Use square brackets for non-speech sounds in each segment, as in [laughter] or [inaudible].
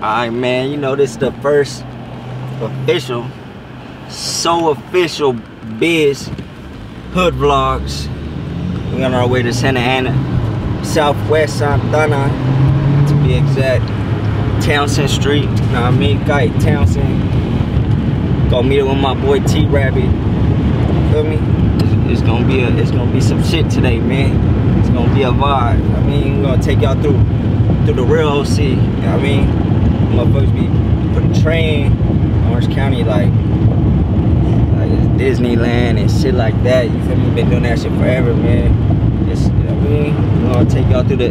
Alright, man, you know, this is the first official, so official biz hood vlogs. We're on our way to Santa Ana, Southwest Santana, to be exact. Townsend Street, you know what I mean? Calle Townsend. Gonna meet up with my boy T Rabbit. Feel me? It's gonna be a, it's gonna be some shit today, man. It's gonna be a vibe. I mean, we're gonna take y'all through through the real OC. You know what I mean? Motherfuckers be portraying Orange County like like it's Disneyland and shit like that. You feel me? Been doing that shit forever, man. It's, you know what I mean? We're gonna take y'all through the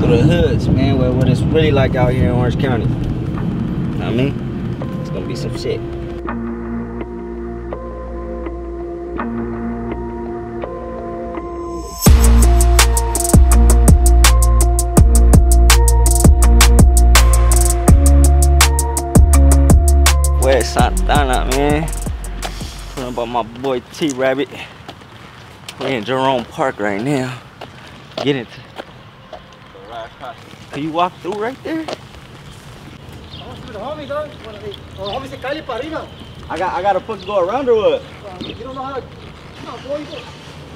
through the hoods, man, where what it's really like out here in Orange County. You know what I mean? It's gonna be some shit. Pulling about my boy T Rabbit. We're in Jerome Park right now. Get into. Can you walk through right there? Vamos to the homie, dog. Wanna be- Oh, homie se calle para arriba. I got I gotta fucking go around or what? You don't know how to. No, boy,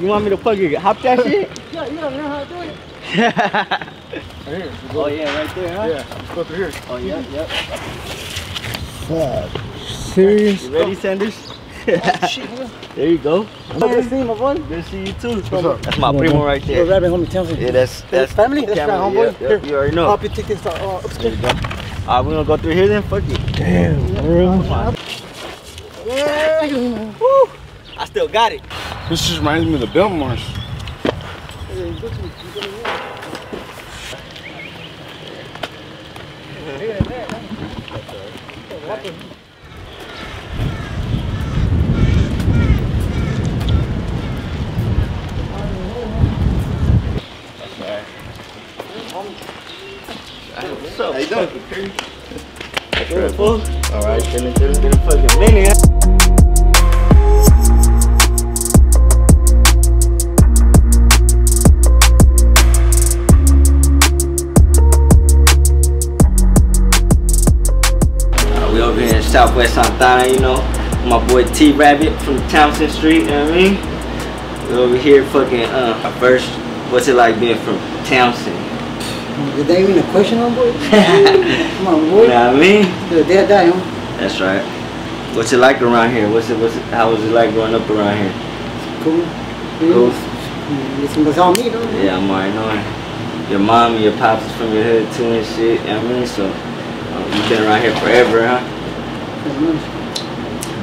you want me to fucking hop that shit? [laughs] Yeah, you don't know how to do it. right here. oh yeah, right there, huh? Yeah, let's go through here. Oh yeah, yep. Serious? You ready, Sanders? Shit, [laughs] there you go. Good to see you, my boy. Good to see you too. up? That's my primo right You're there. rapping homie Townsend. Yeah, that's that's family? That's camera. right, homeboy. Yep, yep, You already know. Help you take this uh, uh, There you go. Alright, we gonna go through here then? Fuck it. Damn, bro. Yeah. Woo! I still got it. This just reminds me of the Biltmores. What's chillin', chillin', been a fucking minute. We over here in Southwest Santana, you know. My boy T Rabbit from Townsend Street, you know what I mean? We over here fucking uh first what's it like being from Townsend? Did they even a question, homeboy? [laughs] Come on, You boy. know what I mean? You're a dead die, huh? That's right. What's it like around here? What's it what's it how was it like growing up around here? Cool. Cool. Mm, It's it's all me, though. Yeah, I'm already knowing. Your mom and your pops is from your hood too and shit, you know what I mean? So uh, you've been around here forever, huh?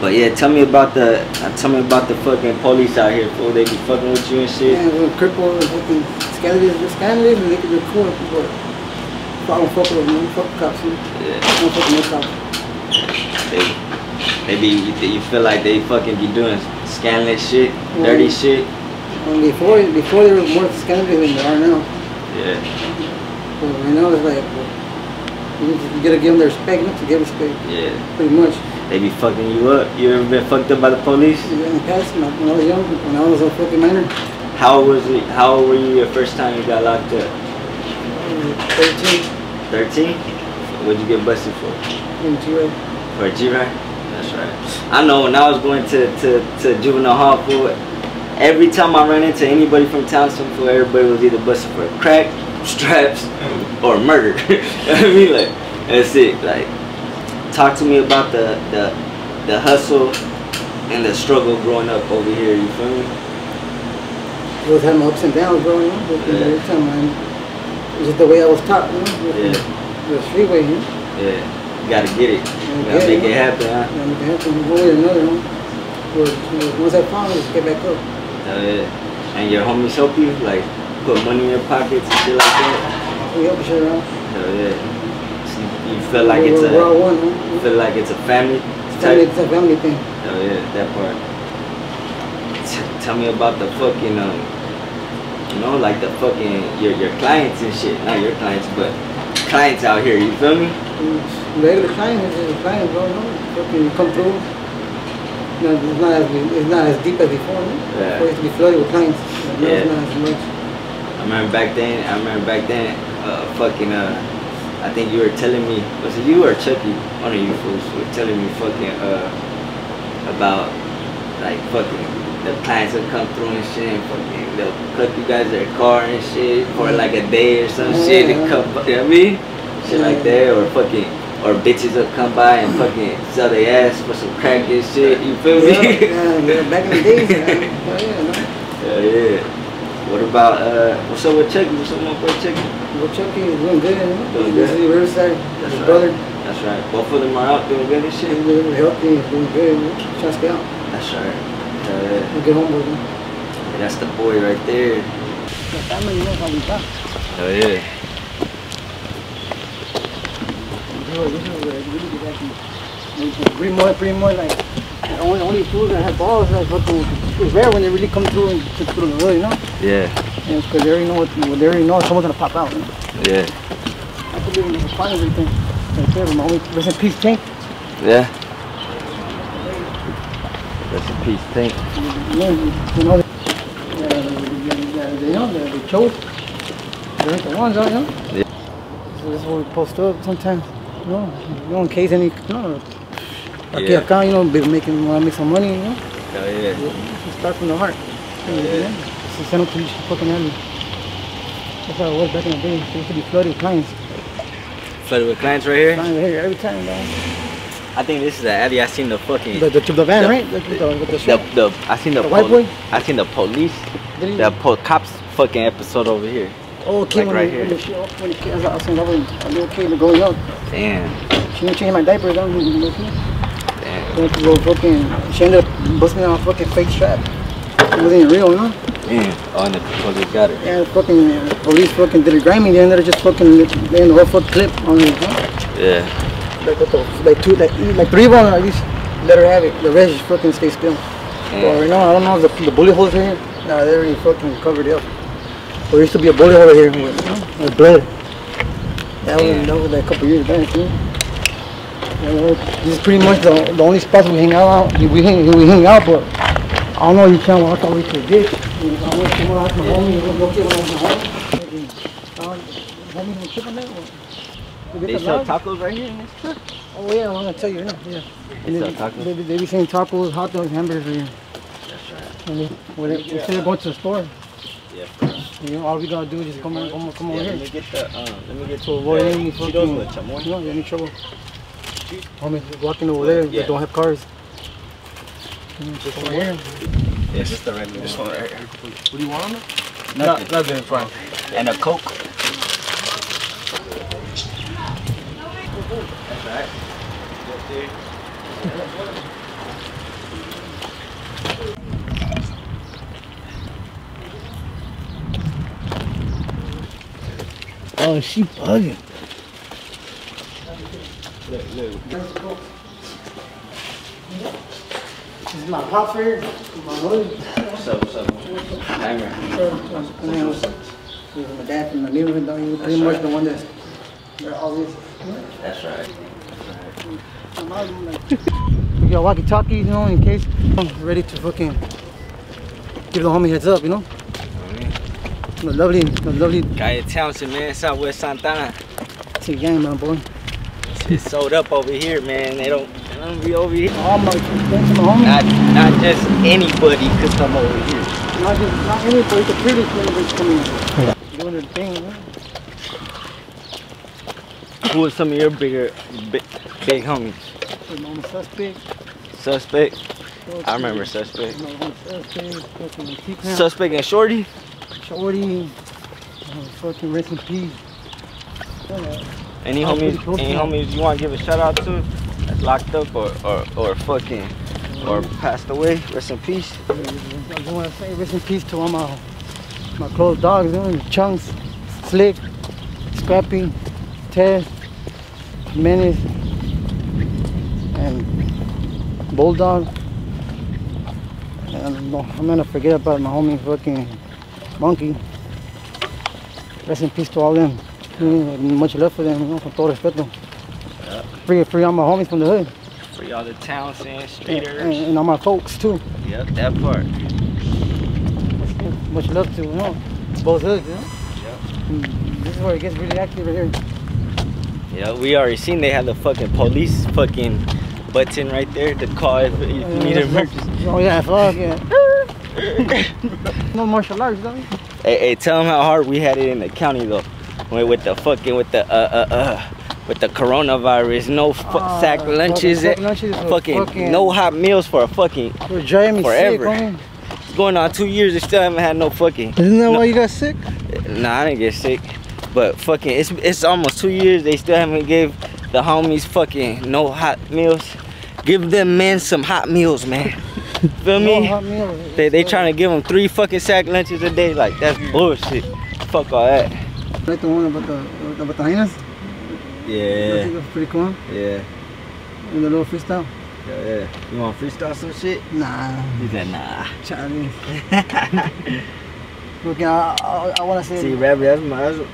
But yeah, tell me about the uh, tell me about the fucking police out here, fool. They be fucking with you and shit. Yeah, we're crippled, fucking scandalous, we're scandalous, and they can do cool, but I don't fuck fuck cops. Yeah. I fuck no cops. They, they be you, you feel like they fucking be doing scandalous shit, dirty Mhm. shit. Um, before, before they were more scandalous than they are now. Yeah. So right now it's like, well, you, just, gotta give them their respect, not to give respect, Yeah. pretty much. They be fucking you up. You ever been fucked up by the police? In the past, I when I was young, when I was a fucking minor, How was it? How old were you your first time you got locked up? 13, 13? What'd you get busted for? in G-Ray. For a G-Ride? That's right. I know when I was going to, to, to juvenile hall for every time I ran into anybody from Townsend for everybody was either busted for crack, [laughs] straps, or murder. you know what I mean? Like, that's it. Like, talk to me about the, the, the hustle and the struggle growing up over here, you feel me? It was having ups and downs growing up, but Yeah. every time I, it's just the way I was taught, you know, with Yeah. the, the freeway, you know. Yeah. You gotta get it. You Yeah, gotta make yeah. it happen, huh? You know, it happen one way or another, you know. But, you know, once I found it, just get back up. Hell yeah. And your homies help you? Like, put money in your pockets and shit like that? We help each other out. Hell yeah. So you- you feel like we're, it's we're all a, one, you feel like it's a family It's, type? it's a family thing. Hell yeah, that part. T- tell me about the fucking, um, you know, like the fucking, your, your clients and shit. Not your clients, but clients out here, you feel me? Regular clients, it's clients, bro, no? Fucking you come through. No, it's not as it's not as deep as before, no? Yeah. Before it used to be flooded with clients. But now it's Yeah. not as much. I remember back then, I remember back then, uh, fucking, uh, I think you were telling me, was it you or Chucky? One of you fools were telling me fucking uh about like fucking the clients will come through and shit and fucking they'll cut you guys their car and shit for like a day or some shit and come, you know what I mean? Shit like that or fucking or bitches will come by and fucking sell their ass for some crack and shit. You feel me? yeah, yeah, [laughs] back in the days, yeah. Oh, yeah. Yeah, yeah. What about uh? What's up with Chucky? What's up, my boy Chucky? Well, Chucky is doing good, know. Doing This good. is Riverside, That's his right. brother. That's right. Both of them are out doing good and He's shit. doing healthy, he's doing good, know. Trying to stay out. That's right. Yeah, yeah. He's a good homeboy, you know. That's the boy right there. The family knows how we got. Oh yeah. This is this is where really get actually. Pretty more, pretty more like. Only, only fools that have balls like fucking. It's rare when they really come through and to through the you know. Yeah. Yeah, because they already know what, they already know someone's gonna pop out. You know? Yeah. I believe in the fun everything. There, my homie. Rest in peace, Tank. Yeah. Rest in peace, Tank. You know, you know, know, they, they choke. They ain't the ones you know? Yeah. So this is where we post up sometimes. You know, you know, in case any, you know, aquí Yeah. acá, you know, be making, wanna make some money, you know? Oh yeah. You start from the heart. Yeah. So send them to fucking alley. That's how it was back in the day. They used to be flooded with clients. Flooded with clients right here. Clients here every time, man. I think this is the alley. I seen the fucking The, the, the van, The- right? The, the, the, the, the, I seen the, The white boy? I seen the police. The po- cops fucking episode over here. Oh, kid, like when right he- when here. the shit opened, when kid, I was- I was in love with a little kid growing up. Damn. She didn't change my diaper, though. You know, kid. Damn. Went to go fucking, she ended up busting out a fucking fake strap. It wasn't real, you know? Damn. Oh, and the police got her. Yeah, the fucking uh, police fucking did it grimy. They ended up just fucking laying the whole fucking clip on. You know? Yeah. Like, what the, like two, like, like three of them at least let her have it. The rest just fucking stay still. Well, right now, I don't know if the, the bullet holes are here. Nah, they already fucking covered it up. There used to be a bullet hole here with, you know, with blood. That was, that was like a couple years back, you know? Yeah, well, this is pretty much the, the only spot we hang out. We hang, we hang out, but I don't know. You can't walk all the way to the ditch. I went to one of my homies. I went to my homies. Uh, Homie, you chip on that one? They sell tacos right here in this truck. Oh yeah, I'm gonna tell you, yeah. yeah. They sell tacos? they, they be saying tacos, hot dogs, hamburgers. Yeah. That's right. And they, when they, instead of going to the store, Yeah. you know, all we gotta do is just come on, come, come Yeah, over let here. me get the um, let me get To avoid the any fucking, you know, any trouble. Homie, walking over there, Yeah. they don't have cars. Mm, Just over here. Yes, it's the regular This one. one right here. What do you want on it? Nothing. Nothing, fine. And a Coke. That's right. Oh, she bugging. This is my pops right here. My hood. What's up, what's up? Timer. And then This is my dad from the neighborhood, though. He was pretty much the one that's they're always. That's right. We got walkie-talkies, you know, in case I'm ready to fucking give the homie heads up, you know. The lovely, the lovely Calle Townsend, man, Southwest Santana. It's a gang, my boy. It's sold up over here, man. They don't, they don't be over here. All my my. Not, not just anybody could come over here. Not just not anybody, the pretty flavors coming in. Doing their thing, know. Who are some of your bigger, big, big homies? So my homie suspect. Suspect. I remember Suspect. Suspect. Suspect and Shorty. Shorty. uh, fucking rest in peace. Any I was pretty homies, any homies you want to give a shout out to? That's locked up or, or, or fucking, or passed away. Rest in peace. I want to say rest in peace to all my my close dogs, you know, Chunks, Slick, Scrappy, Ted, Menace, and Bulldog. And I'm gonna forget about my homie fucking Monkey. Rest in peace to all them. Much love for them, you know, con todo respeto. Free, free all my homies from the hood. For y'all the Townsend, And, Streeters. and all my folks too. Yep, that part. Much love to, you know, both hoods, you know. Yep. Mm, This is where it gets really active right here. Yeah, we already seen they have the fucking police fucking button right there to call if, if you need an emergency. [laughs] Oh yeah, fuck yeah. [laughs] no martial arts, though. Hey, hey, tell them how hard we had it in the county though, with, with the fucking with the uh uh uh. With the coronavirus, no fu- Ah, sack lunches, fucking eh, lunches fucking, fucking- no hot meals for a fucking me Forever. sick, it's going on two years. They still haven't had no fucking. Isn't that No. why you got sick? Nah, I didn't get sick. But fucking, it's it's almost two years. They still haven't give the homies fucking no hot meals. Give them men some hot meals, man. [laughs] Feel No me? hot. They they trying to give them three fucking sack lunches a day. Like that's bullshit. Fuck all that. Like the one about the, the batajinas? Yeah, That's pretty cool. yeah, In the little freestyle. yeah. yeah. You want freestyle some shit? Nah, He said nah. Charlie. Look, [laughs] I, I, I want to say. See, Rabbit, that's my. That's,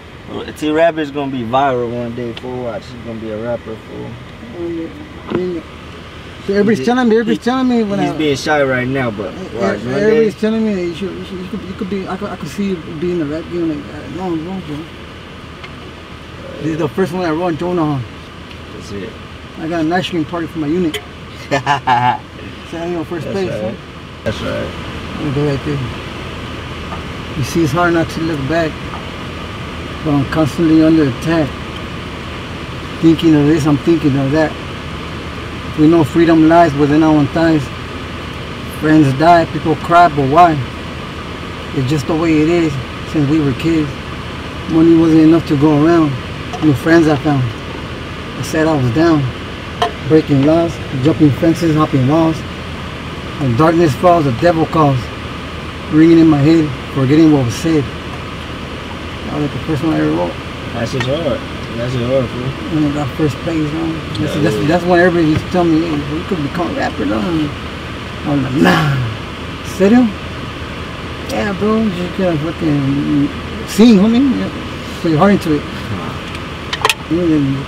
T Rabbit's gonna be viral one day. For watch, he's gonna be a rapper. For So everybody's telling me, everybody's telling me when he's I. being shy right now, but watch one day. Everybody's telling me you should, you, should, you, could, you could be, I could, I could see you being a rap game like that. No, no, bro. This is the first one I run Jonah on. That's it. I got an ice cream party for my unit. That's [laughs] So I know first place. right. Huh? That's right. Me go right there. You see, it's hard not to look back, but I'm constantly under attack. Thinking of this, I'm thinking of that. We know freedom lies within our own thighs. Friends die, people cry, but why? It's just the way it is since we were kids. Money wasn't enough to go around. New friends I found. I said I was down. Breaking laws, jumping fences, hopping walls. When darkness falls, the devil calls. Ringing in my head, forgetting what was said. Like the first one I ever wrote. That's just hard. That's just hard, fool. When I got first place, know. That's, Yeah, that's, yeah. that's when everybody used to tell me, hey, you could become a rapper, though. I was like, nah. Serio? Yeah, bro, you just gotta fucking sing, homie. Yeah. Put your heart into it.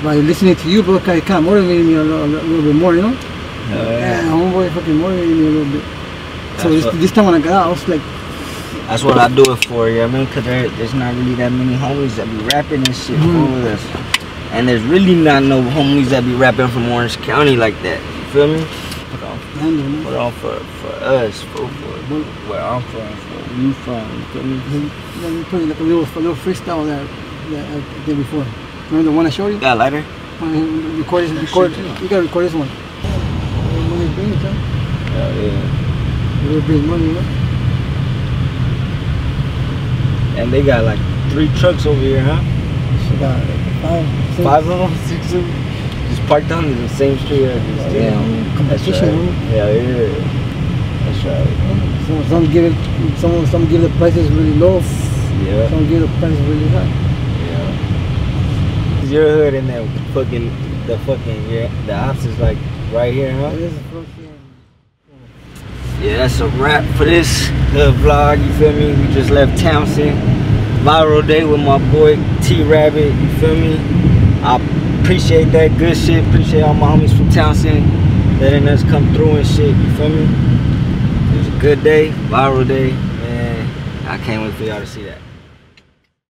By listening to you, bro, kind of, motivated me a little, a little bit more, you know? Yeah, homeboy fucking motivated me a little bit. So this, this time when I got out, I was like, That's what I do it for, you know what I mean? Because there, there's not really that many homies that be rapping and shit Mhm. fool, that's- And there's really not no homies that be rapping from Orange County like that. You feel me? Put on, handle, man. put on for, for us, for, for where I'm from, for where you from. You feel me? Let me put like a little, a little freestyle that, that I did before. Remember the one I showed you? Got a lighter? Record this, record, you gotta record this one. Money brings, huh? Yeah, yeah. It will bring money, you know? And they got like three trucks over here, huh? She got five, six. Five of them, six of them. Just parked on the same street. I just, Yeah, damn. That's competition, right. Yeah, yeah. That's right. Some, some give it, some, some give the prices really low. Yeah. Some give the prices really high. Yeah. Your hood and that fucking the fucking yeah, the ops is like right here, huh? Yeah, that's a wrap for this vlog. You feel me? We just left Townsend. Viral day with my boy T Rabbit. You feel me? I appreciate that good shit. Appreciate all my homies from Townsend letting us come through and shit. You feel me? It was a good day, viral day, man. I can't wait for y'all to see that.